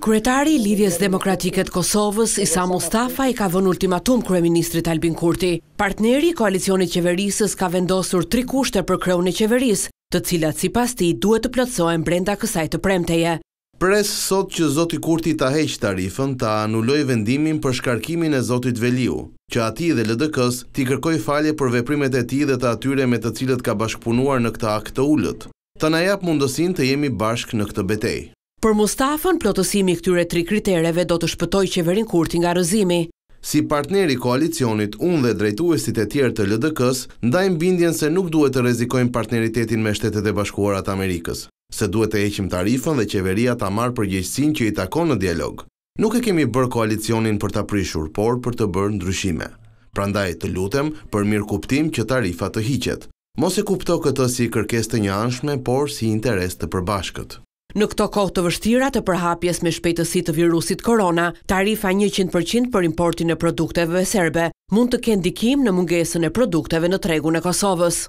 Kryetari i Lidhjes Demokratike të Kosovës, Isa Mustafa i ka vënë ultimatum kryeministrit Albin Kurti. Partneri i koalicionit qeverisës ka vendosur tri kushte për kreun e qeverisë, të cilat sipas tij duhet të plotësohen brenda kësaj të premteje. Pres sot që zoti Kurti ta heqë tarifën, ta anulojë vendimin për shkarkimin e zotit Veliu, që atij dhe LDK-së t'i kërkojë falje për veprimet e tij dhe të atyre me të cilët ka bashkëpunuar në këtë akt të ulët. Të na japë mundësinë të jemi bashkë në këtë betejë. Për Mustafën, plotësimi i këtyre tri kritereve do të shpëtojë Qeverinë Kurti nga rrëzimi. Si partner i koalicionit, unë dhe drejtuesit e tjerë të LDK-së ndajmë bindjen se nuk duhet të rrezikojmë partneritetin me Shtetet e Bashkuara të Amerikës, se duhet të heqim tarifën dhe Qeveria ta marrë përgjegjësinë që i takon në dialog. Nuk e kemi bërë koalicionin për ta prishur, por për të bërë ndryshime. Prandaj, të lutem, për mirëkuptim që tarifa të hiqet. Mos e kupto këtë si kërkesë të njëanshme, por si interes të përbashkët. Në këto kohë të vështira të përhapjes me shpejtësi të virusit korona, tarifa njëqind për qind për importin e produkteve serbe mund të kenë ndikim në mungesën e produkteve në tregun e Kosovës.